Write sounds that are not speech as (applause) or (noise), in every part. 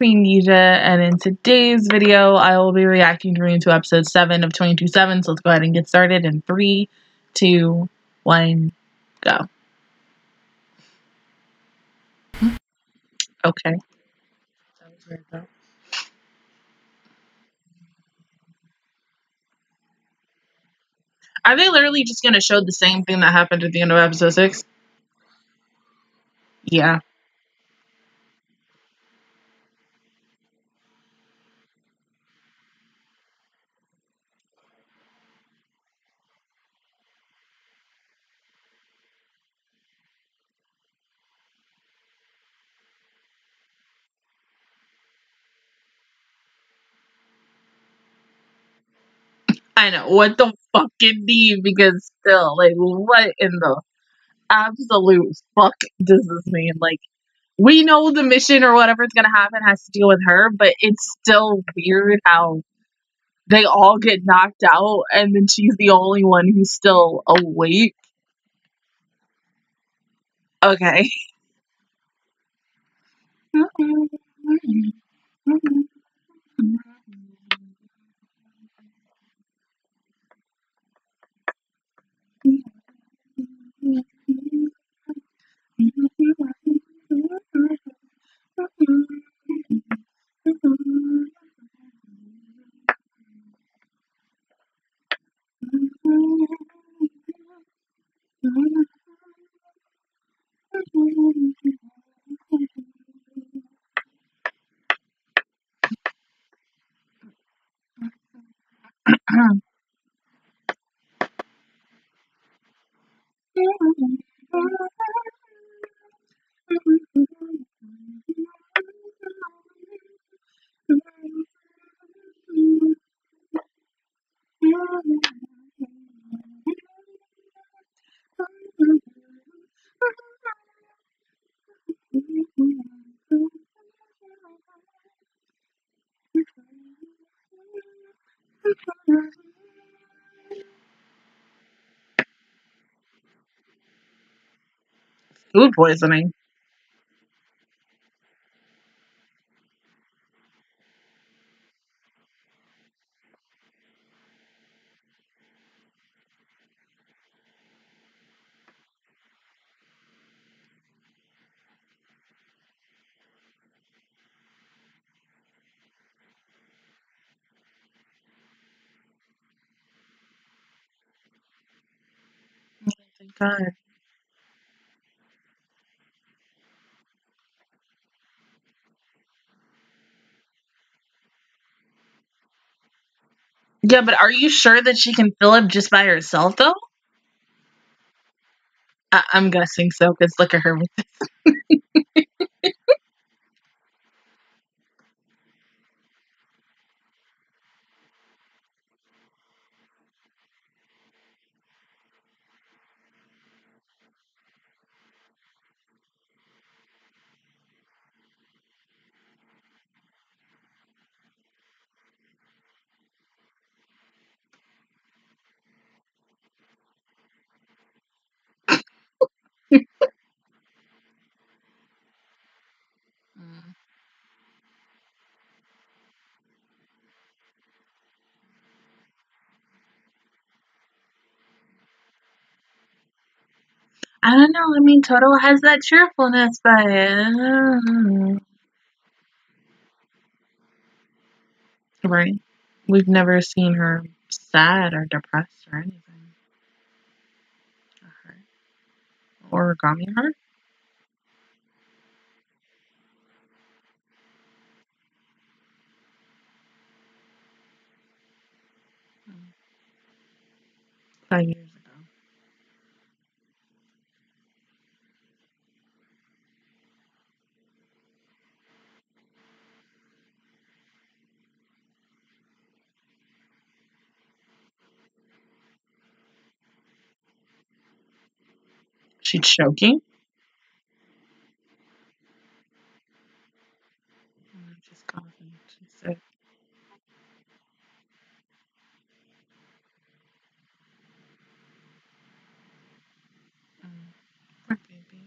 Dija, and in today's video, I will be reacting to episode 7 of 22-7, so let's go ahead and get started in 3, 2, 1, go. Okay. That was weird, though. Are they literally just going to show the same thing that happened at the end of episode 6? Yeah. I know. What the fucking D? Because still, like, what in the absolute fuck does this mean? Like, we know the mission or whatever's gonna happen has to deal with her, but it's still weird how they all get knocked out and then she's the only one who's still awake. Okay. (laughs) Food poisoning. Thank God. Yeah, but are you sure that she can fill up just by herself, though? I- I'm guessing so, because look at her with this. Mm. I don't know. I mean, Toto has that cheerfulness, but uh, right. We've never seen her sad or depressed or anything. Or origami her. Five years She's choking. She's coughing. She's sick. Mm. Poor baby.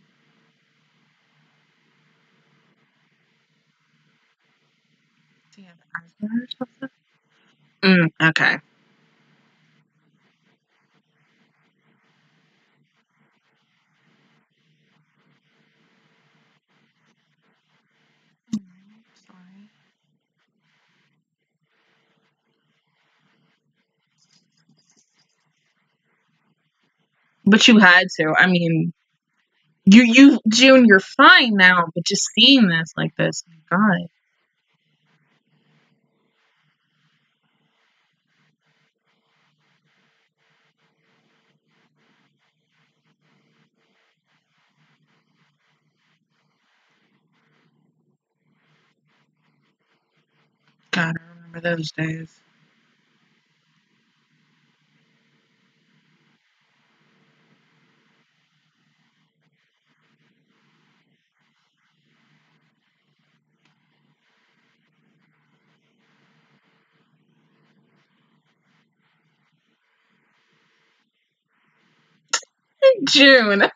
she have asthma or something? Mm, okay. But you had to. I mean, you, you, Jun, you're fine now, but just seeing this like this, God. God, I remember those days. Jun.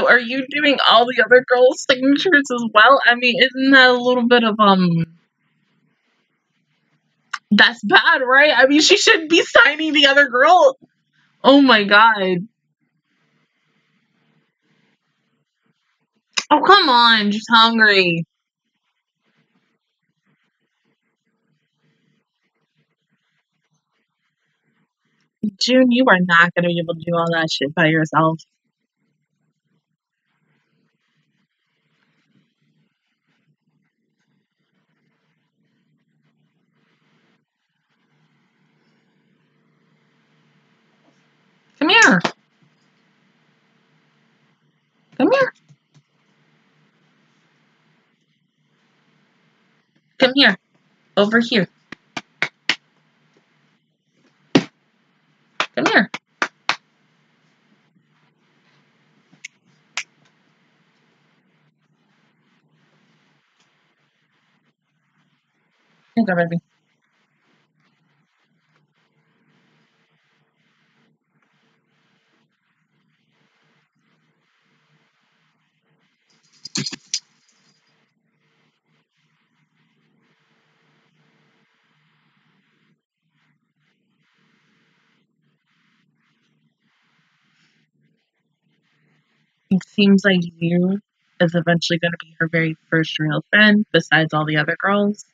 So are you doing all the other girls' signatures as well? I mean, isn't that a little bit of um that's bad, right? I mean she should be signing the other girl. Oh my god. Oh come on, just hungry. Jun, you are not gonna be able to do all that shit by yourself. Come here. Come here. Come here. Over here. Come here. Here you baby. It seems like Yu is eventually gonna be her very first real friend, besides all the other girls.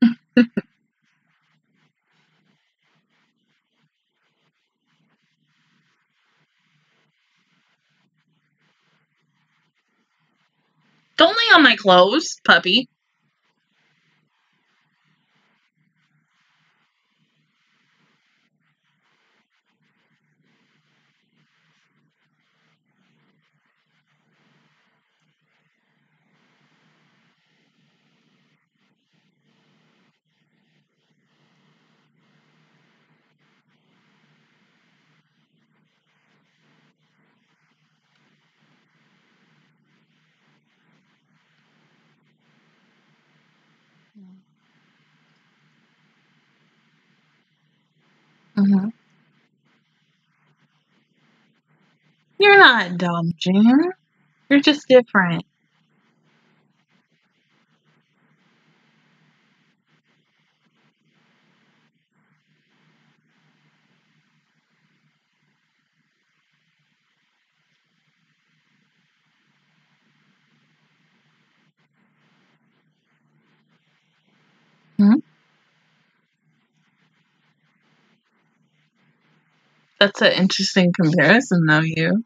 (laughs) Don't lay on my clothes, puppy. Hmm You're not dumb, Jun. You're just different. That's an interesting comparison, though, you.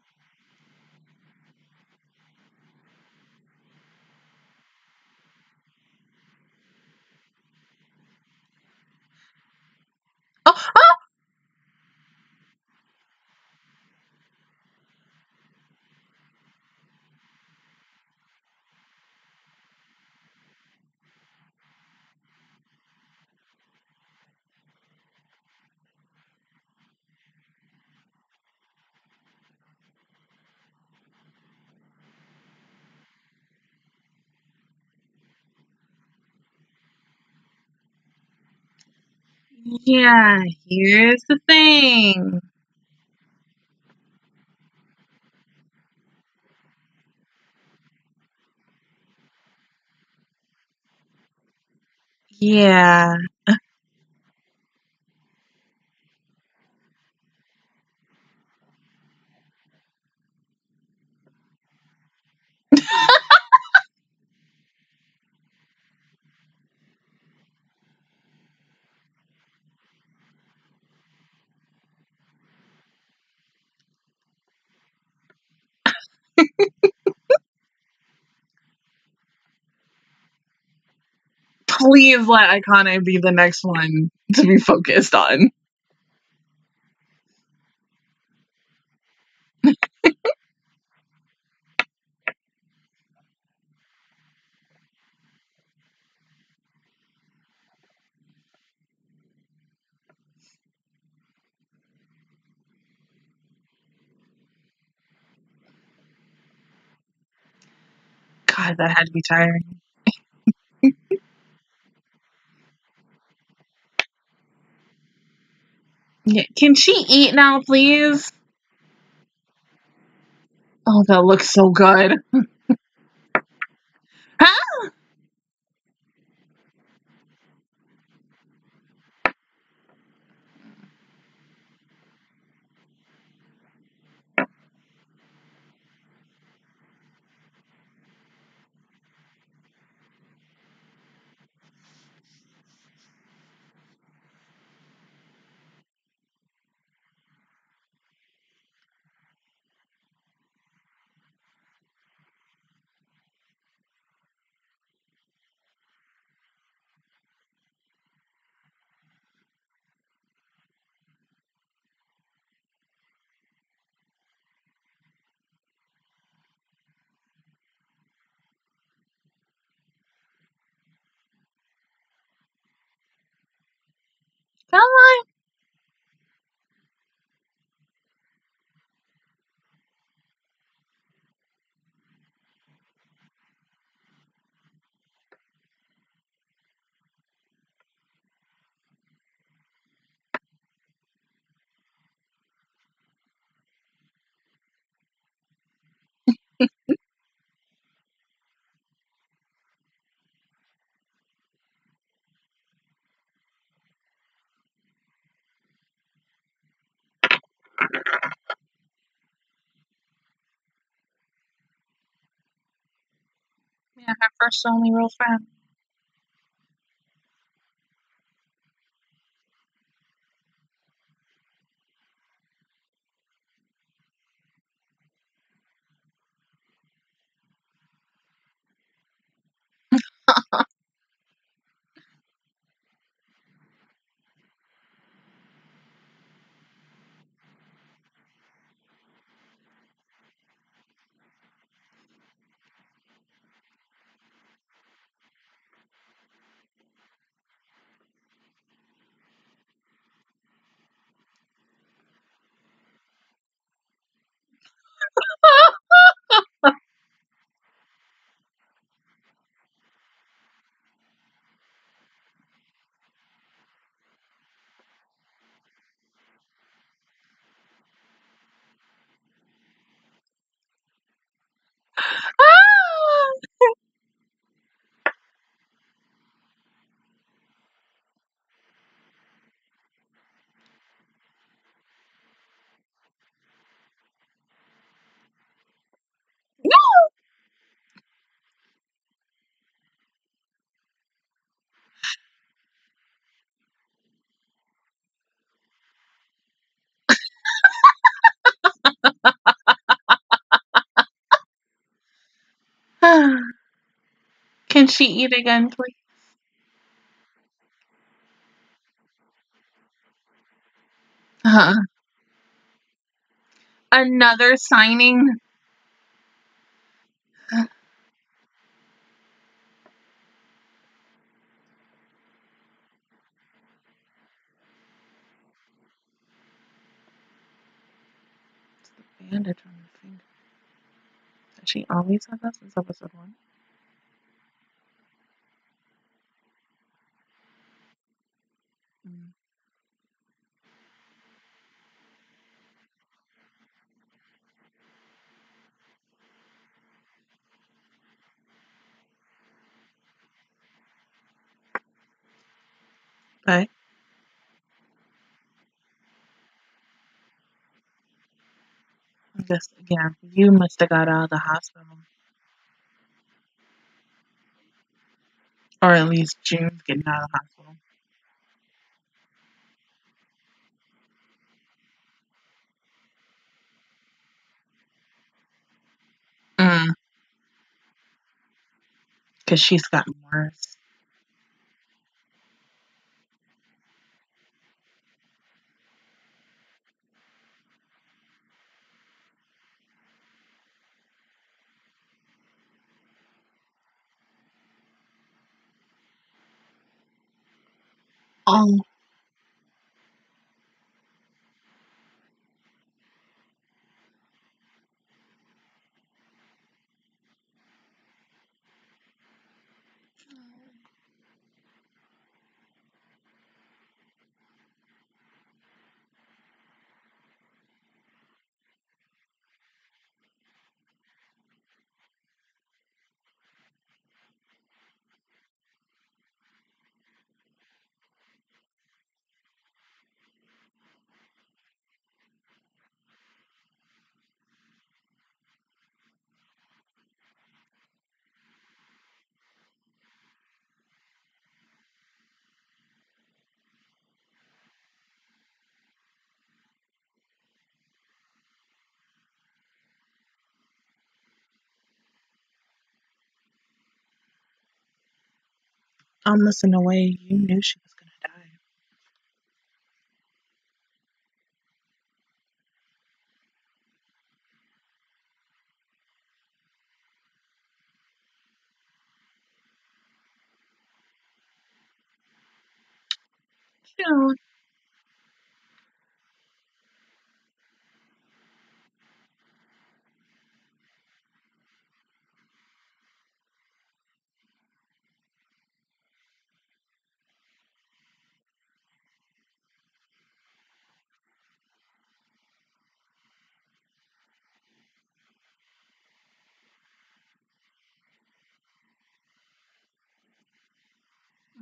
Yeah, here's the thing. Yeah. Please let Icona be the next one to be focused on. (laughs) God, that had to be tiring. Yeah. Can she eat now, please? Oh, that looks so good. (laughs) Come on. Yeah, her first only real friend. Can she eat again, please? Uh, another signing. The bandage on her finger. Has she always had that since episode one? Right? I guess, yeah, you must have got out of the hospital. Or at least Jun's getting out of the hospital. Mm. Because she's gotten worse. Oh. Almost in a way, you knew she was going to die. Jun.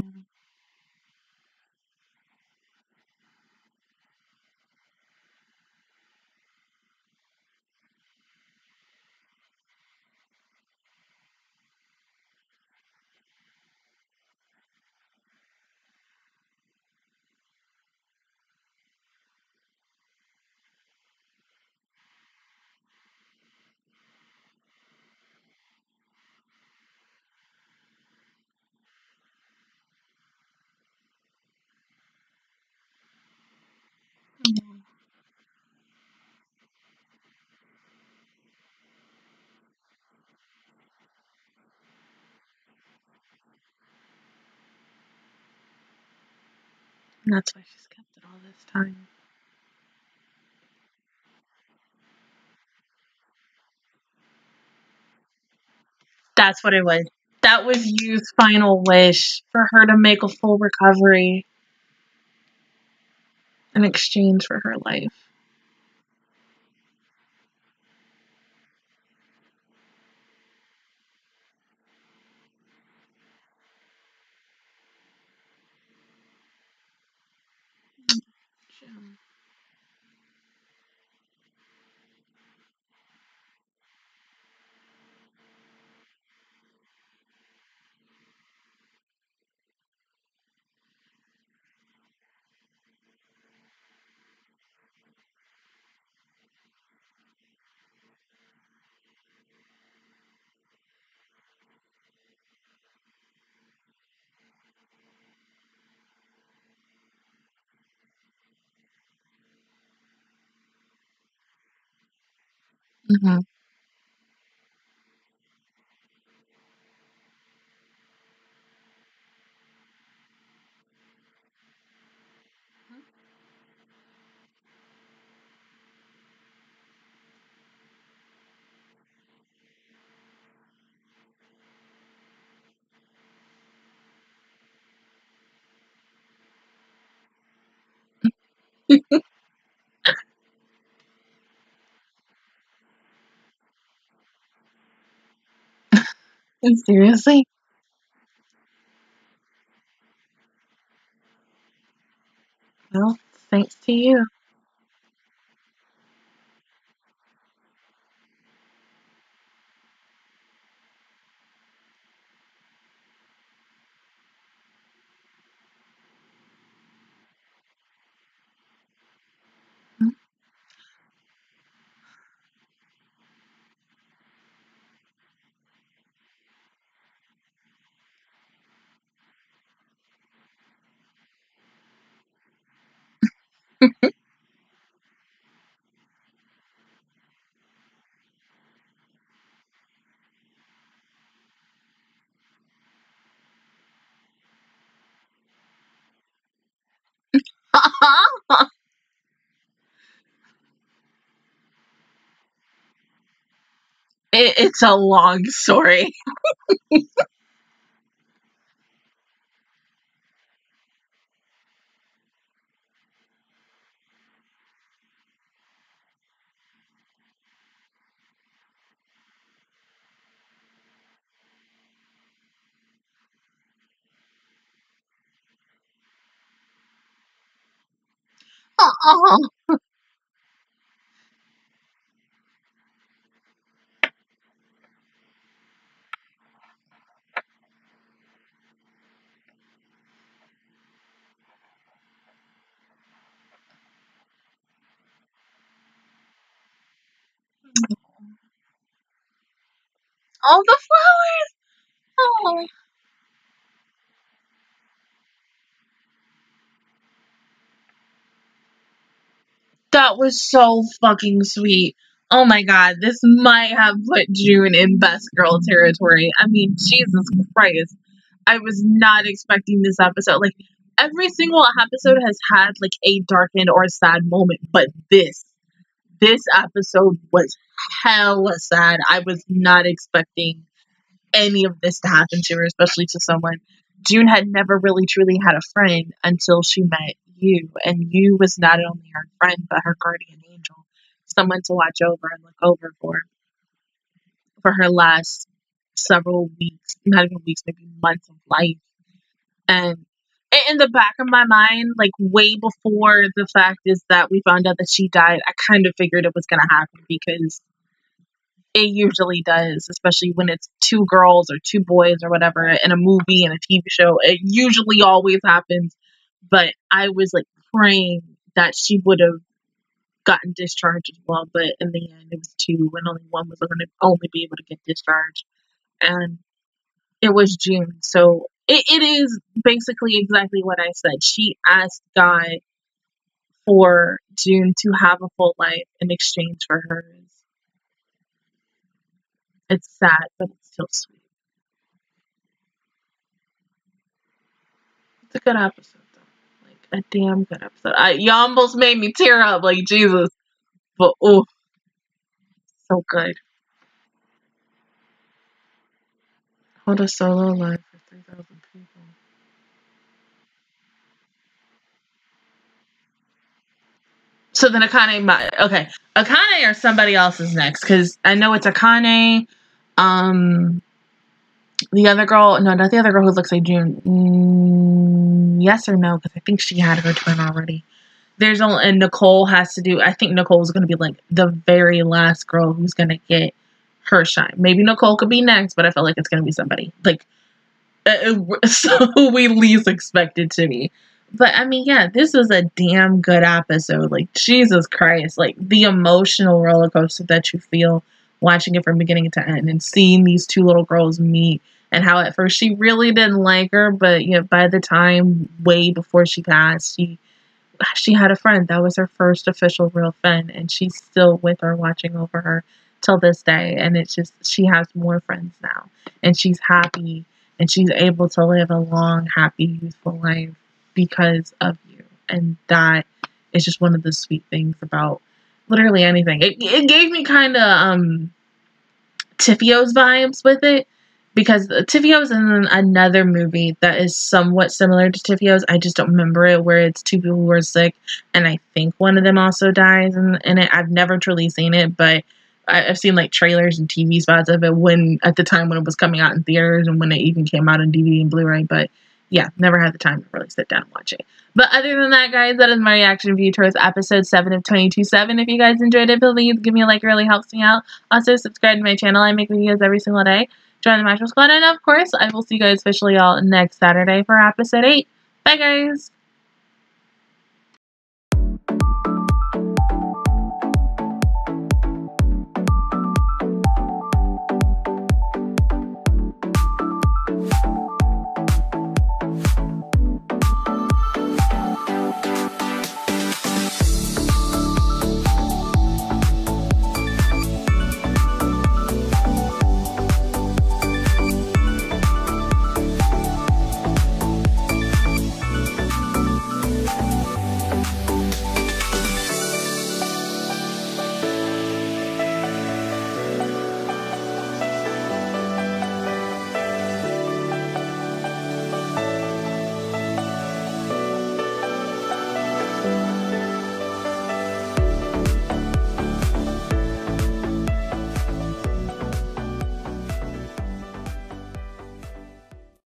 Mm. Mm. And that's why she's kept it all this time. That's what it was. That was Yu's final wish for her to make a full recovery in exchange for her life. Hmm (laughs) Seriously? Well, thanks to you. (laughs) It, it's a long story. (laughs) Oh, all the flowers. Oh. That was so fucking sweet. Oh my god, this might have put Jun in best girl territory. I mean, Jesus Christ. I was not expecting this episode. Like, every single episode has had, like, a darkened or sad moment, but this, this episode was hella sad. I was not expecting any of this to happen to her, especially to someone. Jun had never really truly had a friend until she met Yu, and Yu was not only her friend but her guardian angel, someone to watch over and look over for for her last several weeks, not even weeks, maybe months of life. And in the back of my mind, like way before the fact is that we found out that she died, I kind of figured it was gonna happen because it usually does, especially when it's two girls or two boys or whatever in a movie and a TV show. It usually always happens. But I was like praying that she would have gotten discharged as well. But in the end, it was two, and only one was going to only be able to get discharged. And it was Jun. So it, it is basically exactly what I said. She asked God for Jun to have a full life in exchange for hers. It's sad, but it's still sweet. It's a good episode, a damn good episode. I, you almost made me tear up, like, Jesus. But, oh, so good. Hold a solo live for 3,000 people. So then Akane, okay, Akane or somebody else is next because I know it's Akane. Um, the other girl, no, not the other girl who looks like Jun. Mm, yes or no? Because I think she had her twin already. There's only and Nicole has to do. I think Nicole's going to be like the very last girl who's going to get her shine. Maybe Nicole could be next, but I feel like it's going to be somebody like uh, (laughs) so we least expected to be. But I mean, yeah, this was a damn good episode. Like Jesus Christ, like the emotional roller coaster that you feel watching it from beginning to end and seeing these two little girls meet and how at first she really didn't like her, but you know, by the time way before she passed, she she had a friend. That was her first official real friend, and she's still with her, watching over her till this day. And it's just she has more friends now, and she's happy, and she's able to live a long, happy, youthful life because of you. And that is just one of the sweet things about literally anything. It, it gave me kind of um TFIOS's vibes with it because TFIOS's in another movie that is somewhat similar to TFIOS's. I just don't remember it, where it's two people who are sick, and I think one of them also dies in, in it. I've never truly seen it, but I, have seen like trailers and TV spots of it when at the time when it was coming out in theaters and when it even came out on DVD and Blu-ray. But yeah, never had the time to really sit down and watch it. But other than that, guys, that is my reaction view towards episode 7 of 22.7. If you guys enjoyed it, please give me a like. It really helps me out. Also, subscribe to my channel. I make videos every single day. Join the Mattress Squad, and of course, I will see you guys officially all next Saturday for episode 8. Bye, guys!